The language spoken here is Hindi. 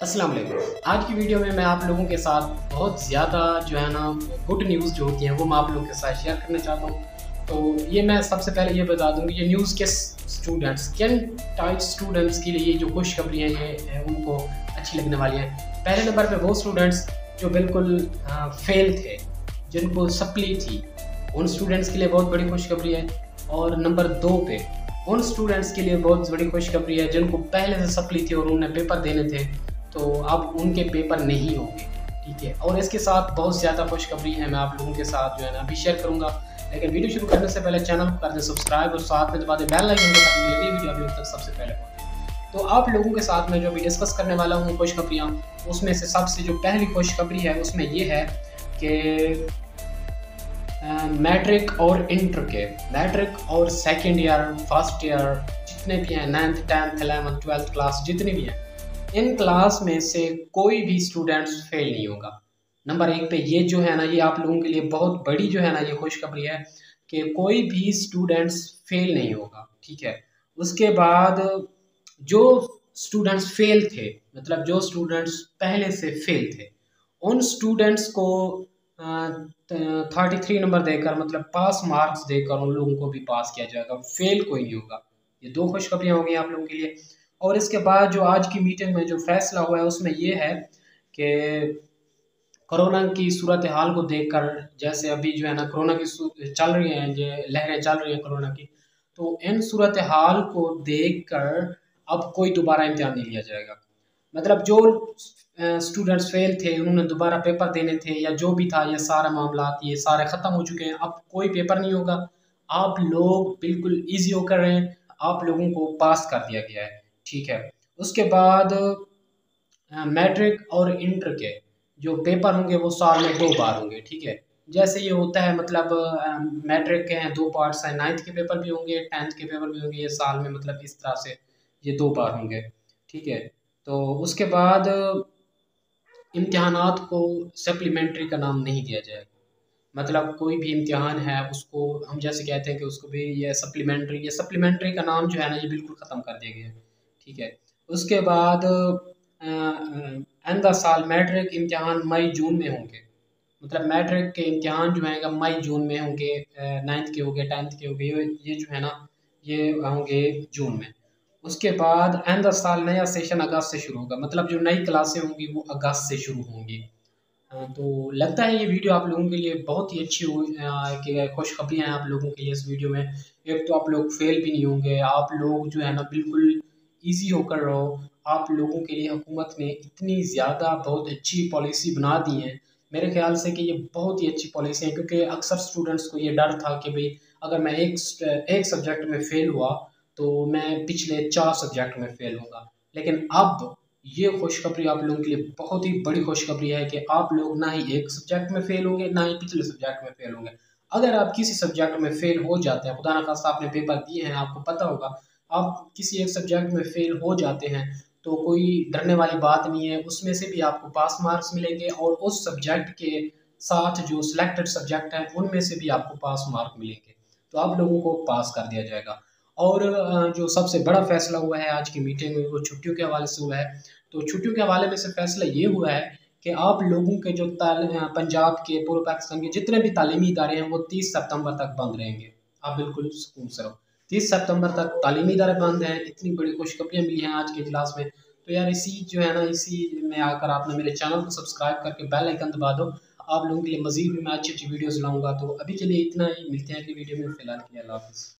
अस्सलाम वालेकुम। आज की वीडियो में मैं आप लोगों के साथ बहुत ज़्यादा जो है ना गुड न्यूज़ जो होती हैं, वो मैं आप लोगों के साथ शेयर करना चाहता हूँ। तो ये मैं सबसे पहले ये बता दूँ कि ये न्यूज़ के स्टूडेंट्स किन टाइप स्टूडेंट्स के लिए जो खुशखबरी है, ये उनको अच्छी लगने वाली है। पहले नंबर पर वो स्टूडेंट्स जो बिल्कुल फेल थे, जिनको सप्ली थी, उन स्टूडेंट्स के लिए बहुत बड़ी खुशखबरी है। और नंबर दो पे, उन स्टूडेंट्स के लिए बहुत बड़ी खुशखबरी है, जिनको पहले से सप्ली थी और उन्हें पेपर देने थे। तो अब उनके पेपर नहीं होंगे, ठीक है? और इसके साथ बहुत ज़्यादा खुशखबरी है मैं आप लोगों के साथ जो है ना, अभी शेयर करूँगा। लेकिन वीडियो शुरू करने से पहले चैनल कर दें सब्सक्राइब और साथ में दबा दें बेल आइकन को ताकि मेरी वीडियो अभी तक सबसे पहले पहुँचे। तो आप लोगों के साथ में जो अभी डिस्कस करने वाला हूँ खुशखबरियाँ, उसमें से सबसे जो पहली खुशखबरी है, उसमें ये है कि मैट्रिक और इंटर के मैट्रिक और सेकेंड ईयर फ़र्स्ट ईयर जितने भी हैं ninth tenth eleventh twelfth class जितने भी हैं इन क्लास में से कोई भी स्टूडेंट्स फेल नहीं होगा। नंबर एक पे ये जो है ना, ये आप लोगों के लिए बहुत बड़ी जो है ना, ये खुशखबरी है कि कोई भी स्टूडेंट्स फेल नहीं होगा, ठीक है? उसके बाद जो स्टूडेंट्स फेल थे मतलब जो स्टूडेंट्स पहले से फेल थे, उन स्टूडेंट्स को थर्टी थ्री नंबर देकर मतलब पास मार्क्स देकर उन लोगों को भी पास किया जाएगा, फेल कोई नहीं होगा। ये दो खुशखबरियाँ होंगी आप लोगों के लिए। और इसके बाद जो आज की मीटिंग में जो फैसला हुआ है, उसमें ये है कि कोरोना की सूरत हाल को देखकर, जैसे अभी जो है ना, कोरोना की चल रही हैं, जो लहरें चल रही हैं कोरोना की तो इन सूरत हाल को देखकर अब कोई दोबारा इम्तहान नहीं लिया जाएगा। मतलब जो स्टूडेंट्स फेल थे, उन्होंने दोबारा पेपर देने थे, या जो भी था, ये सारा मामला ये सारे ख़त्म हो चुके हैं, अब कोई पेपर नहीं होगा। आप लोग बिल्कुल ईजी होकर रहे आप लोगों को पास कर दिया गया है। ठीक है। उसके बाद मैट्रिक और इंटर के जो पेपर होंगे वो साल में दो बार होंगे, ठीक है। जैसे ये होता है मतलब मैट्रिक के हैं, दो पार्ट्स हैं, नाइन्थ के पेपर भी होंगे, टेंथ के पेपर भी होंगे, ये साल में मतलब इस तरह से ये दो बार होंगे, ठीक है। तो उसके बाद, इम्तहानात को सप्लीमेंट्री का नाम नहीं दिया जाएगा। मतलब कोई भी इम्तिहान है, उसको हम जैसे कहते हैं कि उसको भी ये सप्लीमेंट्री ये सप्लीमेंट्री का नाम जो है ना, ये बिल्कुल ख़त्म कर दिया गया है। ठीक है। उसके बाद आइंदा साल मैट्रिक इम्तहान मई, जून में होंगे। मतलब मैट्रिक के इम्तहान जो हैं मई, जून में होंगे नाइन्थ के होंगे टेंथ के हो गए ये जो है ना, ये होंगे जून में। उसके बाद आइंदा साल नया सेशन अगस्त से शुरू होगा। मतलब जो नई क्लासें होंगी, वो अगस्त से शुरू होंगी। तो लगता है ये वीडियो आप लोगों के लिए बहुत ही अच्छी हुई कि खुशखबरी हैं आप लोगों के लिए इस वीडियो में। एक तो आप लोग फेल भी नहीं होंगे, आप लोग जो है ना, बिल्कुल ईजी होकर रहो। आप लोगों के लिए हुकूमत ने इतनी ज़्यादा बहुत अच्छी पॉलिसी बना दी है। मेरे ख्याल से कि ये बहुत ही अच्छी पॉलिसी है, क्योंकि अक्सर स्टूडेंट्स को ये डर था कि भाई, अगर मैं एक एक सब्जेक्ट में फ़ेल हुआ तो मैं पिछले चार सब्जेक्ट में फ़ेल होगा। लेकिन अब ये खुशखबरी आप लोगों के लिए बहुत ही बड़ी खुशखबरी है कि आप लोग ना ही एक सब्जेक्ट में फ़ेल होंगे, ना ही पिछले सब्जेक्ट में फ़ेल होंगे। अगर आप किसी सब्जेक्ट में फ़ेल हो जाते हैं, खुदा ना खासा आपने पेपर दिए हैं, आपको पता होगा आप किसी एक सब्जेक्ट में फेल हो जाते हैं तो कोई डरने वाली बात नहीं है। उसमें से भी आपको पास मार्क्स मिलेंगे और उस सब्जेक्ट के साथ जो सिलेक्टेड सब्जेक्ट हैं, उनमें से भी आपको पास मार्क मिलेंगे। तो आप लोगों को पास कर दिया जाएगा। और जो सबसे बड़ा फैसला हुआ है आज की मीटिंग में, वो छुट्टियों के हवाले से हुआ है। तो छुट्टियों के हवाले में से फैसला ये हुआ है कि आप लोगों के जो पंजाब के, पूर्व पाकिस्तान के जितने भी तालीमी इदारे हैं, वो तीस सितंबर तक बंद रहेंगे। आप बिल्कुल सुकून से रहो। तीस सितंबर तक तालीमी इदारे बंद हैं, इतनी बड़ी खुशखबरियाँ मिली हैं आज के इजलास में। तो यार इसी जो है ना, इसी में आकर आपने मेरे चैनल को सब्सक्राइब करके बेल आइकन दबा दो। आप लोगों के लिए मजीद भी मैं अच्छी अच्छी वीडियोज़ लाऊँगा। तो अभी के लिए इतना ही, मिलते हैं अगली वीडियो में। फ़िलहाल के लिए अल्लाह हाफ़